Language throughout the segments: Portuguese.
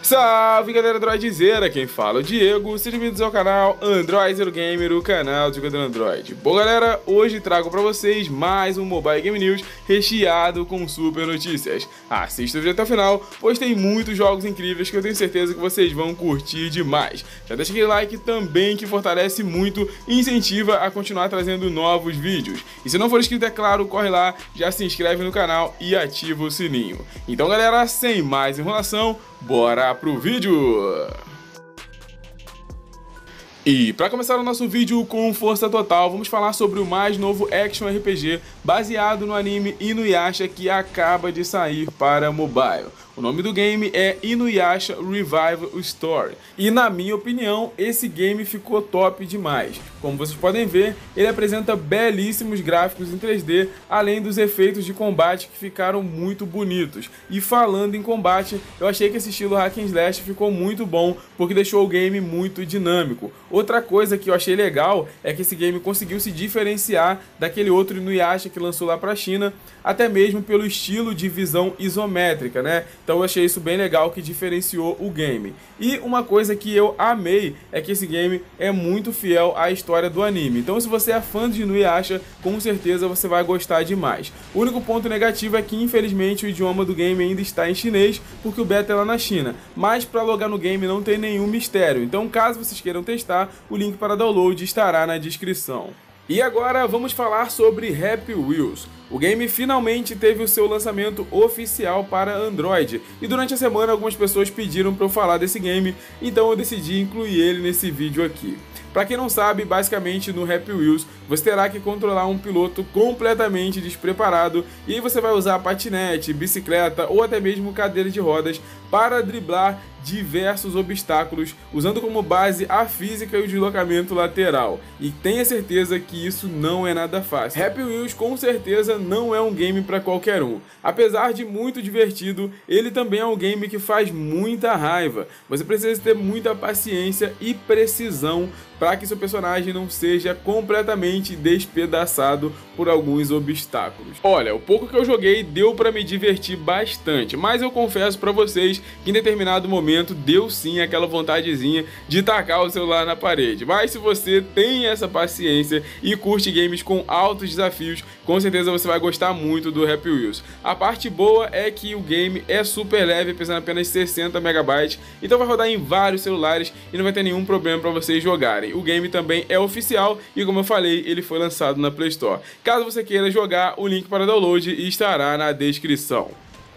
Salve galera droidzeira, quem fala é o Diego, sejam bem-vindos ao canal Android Zero Gamer, o canal de jogador Android. Bom galera, hoje trago pra vocês mais um Mobile Game News recheado com super notícias. Assista o vídeo até o final, pois tem muitos jogos incríveis que eu tenho certeza que vocês vão curtir demais. Já deixa aquele like também que fortalece muito e incentiva a continuar trazendo novos vídeos. E se não for inscrito, é claro, corre lá, já se inscreve no canal e ativa o sininho. Então galera, sem mais enrolação, bora pro vídeo! E para começar o nosso vídeo com força total, vamos falar sobre o mais novo action RPG baseado no anime Inuyasha que acaba de sair para mobile. O nome do game é Inuyasha Revival Story. E na minha opinião, esse game ficou top demais. Como vocês podem ver, ele apresenta belíssimos gráficos em 3D, além dos efeitos de combate que ficaram muito bonitos. E falando em combate, eu achei que esse estilo hack and slash ficou muito bom, porque deixou o game muito dinâmico. Outra coisa que eu achei legal é que esse game conseguiu se diferenciar daquele outro Inuyasha que lançou lá para a China, até mesmo pelo estilo de visão isométrica, né? Então eu achei isso bem legal que diferenciou o game. E uma coisa que eu amei é que esse game é muito fiel à história do anime. Então se você é fã de Inuyasha, com certeza você vai gostar demais. O único ponto negativo é que infelizmente o idioma do game ainda está em chinês, porque o beta é lá na China. Mas para logar no game não tem nenhum mistério. Então caso vocês queiram testar, o link para download estará na descrição. E agora vamos falar sobre Happy Wheels. O game finalmente teve o seu lançamento oficial para Android, e durante a semana algumas pessoas pediram para eu falar desse game, então eu decidi incluir ele nesse vídeo aqui. Para quem não sabe, basicamente no Happy Wheels você terá que controlar um piloto completamente despreparado e aí você vai usar patinete, bicicleta ou até mesmo cadeira de rodas para driblar diversos obstáculos, usando como base a física e o deslocamento lateral. E tenha certeza que isso não é nada fácil. Happy Wheels com certeza não é um game para qualquer um. Apesar de muito divertido, ele também é um game que faz muita raiva. Você precisa ter muita paciência e precisão para que seu personagem não seja completamente despedaçado por alguns obstáculos. Olha, o pouco que eu joguei deu para me divertir bastante, mas eu confesso para vocês que em determinado momento deu sim aquela vontadezinha de tacar o celular na parede. Mas se você tem essa paciência e curte games com altos desafios, com certeza você vai gostar muito do Happy Wheels. A parte boa é que o game é super leve, pesando apenas 60 MB, então vai rodar em vários celulares e não vai ter nenhum problema para vocês jogarem. O game também é oficial e, como eu falei, ele foi lançado na Play Store. Caso você queira jogar, o link para download estará na descrição.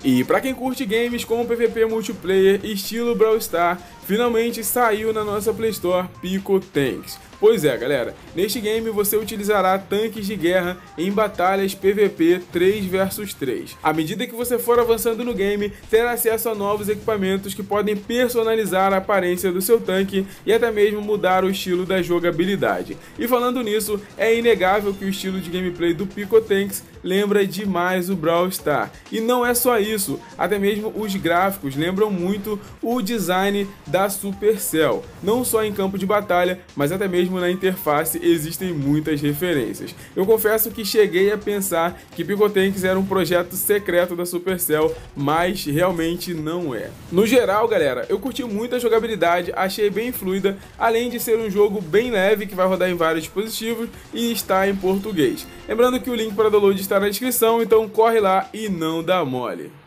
E para quem curte games com PVP multiplayer estilo Brawl Star, finalmente saiu na nossa Play Store Pico Tanks. Pois é, galera, neste game você utilizará tanques de guerra em batalhas PVP 3 vs 3. À medida que você for avançando no game, terá acesso a novos equipamentos que podem personalizar a aparência do seu tanque e até mesmo mudar o estilo da jogabilidade. E falando nisso, é inegável que o estilo de gameplay do Pico Tanks lembra demais o Brawl Star. E não é só isso, até mesmo os gráficos lembram muito o design da Supercell, não só em campo de batalha, mas até mesmo na interface existem muitas referências. Eu confesso que cheguei a pensar que Picotanks era um projeto secreto da Supercell, mas realmente não é. No geral, galera, eu curti muito a jogabilidade, achei bem fluida, além de ser um jogo bem leve que vai rodar em vários dispositivos e está em português. Lembrando que o link para download está na descrição, então corre lá e não dá mole.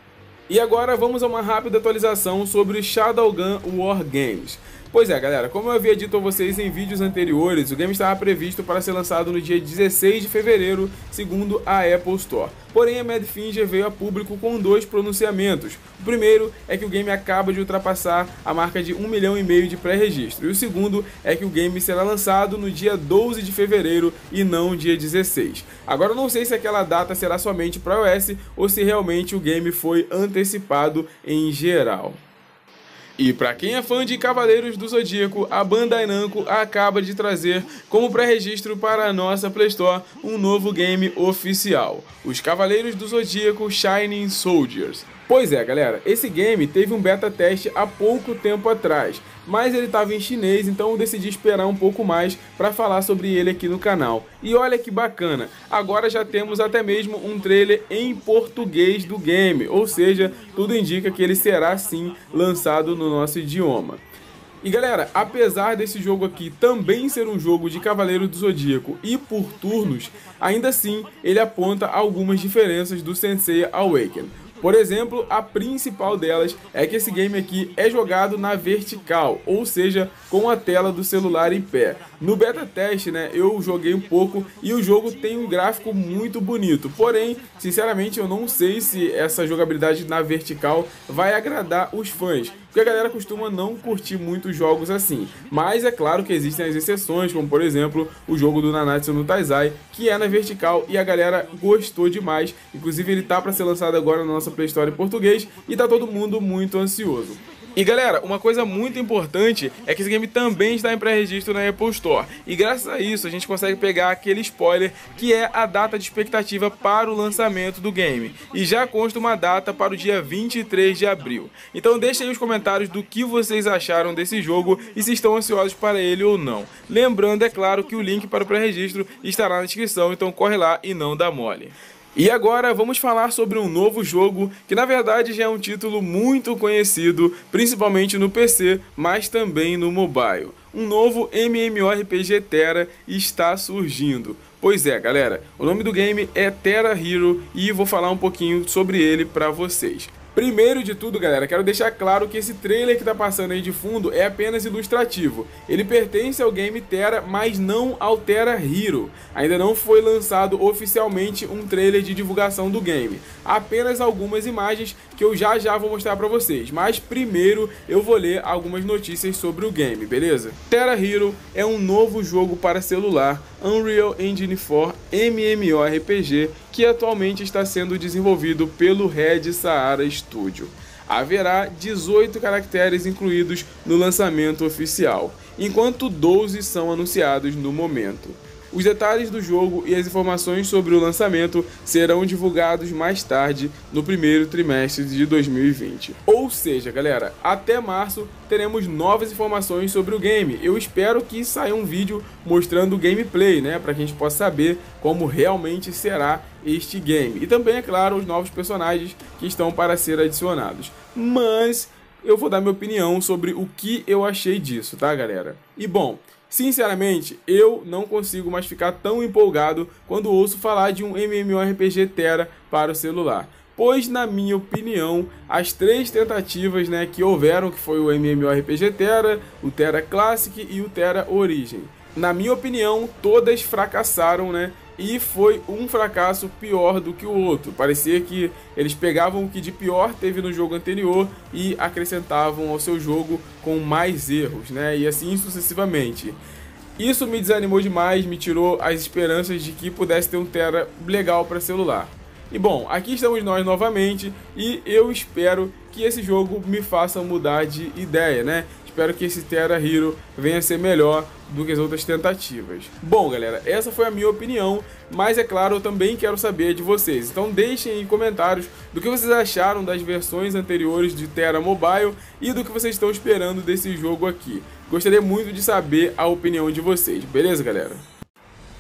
E agora vamos a uma rápida atualização sobre Shadowgun War Games. Pois é, galera, como eu havia dito a vocês em vídeos anteriores, o game estava previsto para ser lançado no dia 16 de fevereiro, segundo a Apple Store. Porém, a Madfinger veio a público com dois pronunciamentos. O primeiro é que o game acaba de ultrapassar a marca de 1 milhão e meio de pré-registro. E o segundo é que o game será lançado no dia 12 de fevereiro e não dia 16. Agora eu não sei se aquela data será somente para iOS ou se realmente o game foi antecipado em geral. E para quem é fã de Cavaleiros do Zodíaco, a Bandai Namco acaba de trazer como pré-registro para a nossa Play Store um novo game oficial, os Cavaleiros do Zodíaco Shining Soldiers. Pois é, galera, esse game teve um beta teste há pouco tempo atrás, mas ele estava em chinês, então eu decidi esperar um pouco mais para falar sobre ele aqui no canal. E olha que bacana, agora já temos até mesmo um trailer em português do game, ou seja, tudo indica que ele será sim lançado no nosso idioma. E galera, apesar desse jogo aqui também ser um jogo de Cavaleiro do Zodíaco e por turnos, ainda assim ele aponta algumas diferenças do Sensei Awaken. Por exemplo, a principal delas é que esse game aqui é jogado na vertical, ou seja, com a tela do celular em pé. No beta teste, né, eu joguei um pouco e o jogo tem um gráfico muito bonito. Porém, sinceramente, eu não sei se essa jogabilidade na vertical vai agradar os fãs. Porque a galera costuma não curtir muitos jogos assim. Mas é claro que existem as exceções, como por exemplo o jogo do Nanatsu no Taizai, que é na vertical e a galera gostou demais. Inclusive ele tá para ser lançado agora na nossa Play Store em português e tá todo mundo muito ansioso. E galera, uma coisa muito importante é que esse game também está em pré-registro na Apple Store. E graças a isso a gente consegue pegar aquele spoiler que é a data de expectativa para o lançamento do game. E já consta uma data para o dia 23 de abril. Então deixa aí os comentários do que vocês acharam desse jogo e se estão ansiosos para ele ou não. Lembrando, é claro, que o link para o pré-registro estará na descrição, então corre lá e não dá mole. E agora vamos falar sobre um novo jogo que na verdade já é um título muito conhecido, principalmente no PC, mas também no mobile. Um novo MMORPG Terra está surgindo. Pois é, galera, o nome do game é Terra Hero e vou falar um pouquinho sobre ele para vocês. Primeiro de tudo, galera, quero deixar claro que esse trailer que tá passando aí de fundo é apenas ilustrativo. Ele pertence ao game Terra, mas não ao Terra Hero. Ainda não foi lançado oficialmente um trailer de divulgação do game. Apenas algumas imagens que eu já já vou mostrar para vocês. Mas primeiro eu vou ler algumas notícias sobre o game, beleza? Terra Hero é um novo jogo para celular Unreal Engine 4 MMORPG que atualmente está sendo desenvolvido pelo Red Sahara Studio. Haverá 18 caracteres incluídos no lançamento oficial, enquanto 12 são anunciados no momento. Os detalhes do jogo e as informações sobre o lançamento serão divulgados mais tarde, no primeiro trimestre de 2020. Ou seja, galera, até março teremos novas informações sobre o game. Eu espero que saia um vídeo mostrando o gameplay, né, para que a gente possa saber como realmente será este game. E também, é claro, os novos personagens que estão para ser adicionados. Mas eu vou dar minha opinião sobre o que eu achei disso, tá, galera? E bom, Sinceramente, eu não consigo mais ficar tão empolgado quando ouço falar de um MMORPG Terra para o celular. Pois, na minha opinião, as três tentativas né, que houveram, que foi o MMORPG Terra, o Terra Classic e o Terra Origin. Na minha opinião, todas fracassaram, né? E foi um fracasso pior do que o outro. Parecia que eles pegavam o que de pior teve no jogo anterior e acrescentavam ao seu jogo com mais erros, né? E assim sucessivamente. Isso me desanimou demais, me tirou as esperanças de que pudesse ter um Terra legal para celular. E bom, aqui estamos nós novamente e eu espero que esse jogo me faça mudar de ideia, né? Espero que esse Terra Hero venha a ser melhor do que as outras tentativas. Bom, galera, essa foi a minha opinião, mas é claro, eu também quero saber de vocês. Então deixem em comentários do que vocês acharam das versões anteriores de Terra Mobile e do que vocês estão esperando desse jogo aqui. Gostaria muito de saber a opinião de vocês, beleza, galera?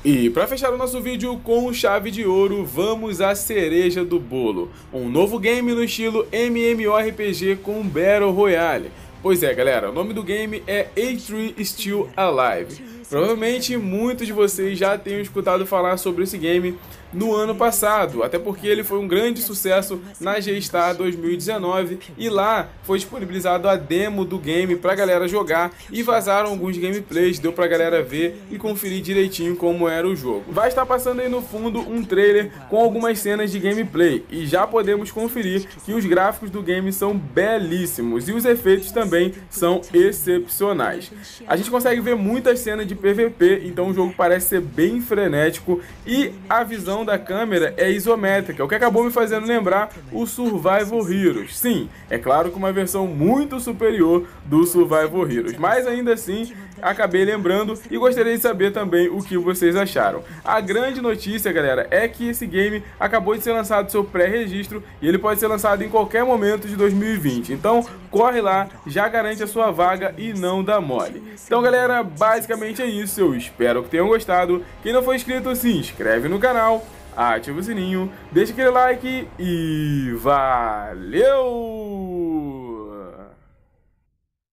E para fechar o nosso vídeo com chave de ouro, vamos à cereja do bolo. Um novo game no estilo MMORPG com Battle Royale. Pois é, galera, o nome do game é A3 Still Alive. Provavelmente muitos de vocês já tenham escutado falar sobre esse game no ano passado, até porque ele foi um grande sucesso na G-Star 2019 e lá foi disponibilizado a demo do game pra galera jogar e vazaram alguns gameplays, deu pra galera ver e conferir direitinho como era o jogo. Vai estar passando aí no fundo um trailer com algumas cenas de gameplay e já podemos conferir que os gráficos do game são belíssimos e os efeitos também são excepcionais. A gente consegue ver muitas cenas de PVP, então o jogo parece ser bem frenético e a visão da câmera é isométrica, o que acabou me fazendo lembrar o Survival Heroes. Sim, é claro que uma versão muito superior do Survival Heroes, mas ainda assim acabei lembrando e gostaria de saber também o que vocês acharam. A grande notícia, galera, é que esse game acabou de ser lançado seu pré-registro e ele pode ser lançado em qualquer momento de 2020. Então, corre lá, já garante a sua vaga e não dá mole. Então, galera, basicamente é isso. Eu espero que tenham gostado. Quem não for inscrito, se inscreve no canal, ativa o sininho, deixa aquele like e valeu!